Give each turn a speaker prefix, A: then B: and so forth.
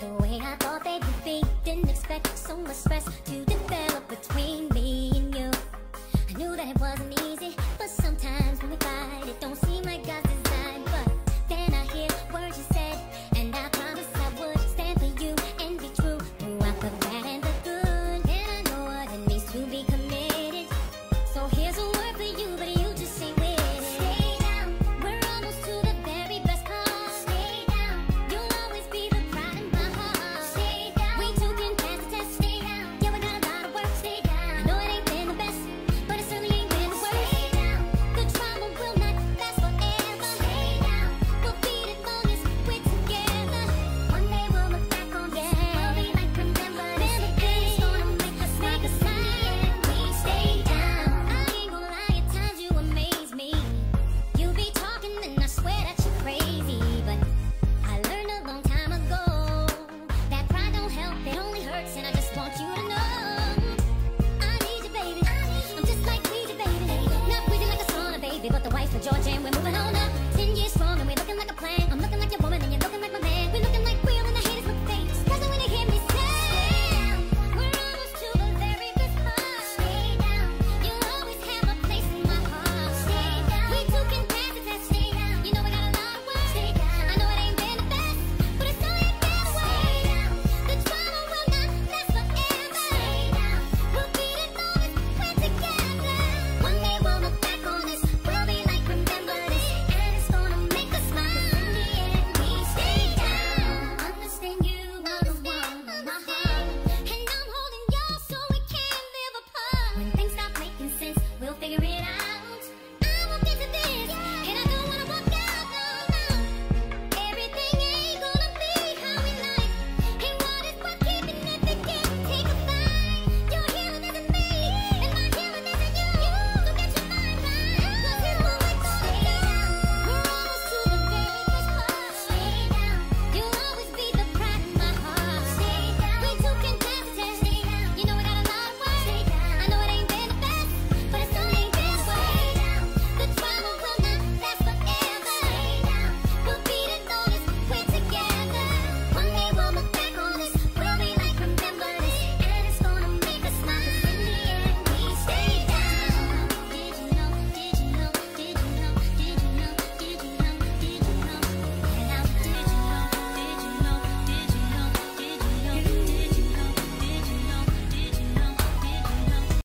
A: The way I thought they would be Didn't expect so much stress to defend.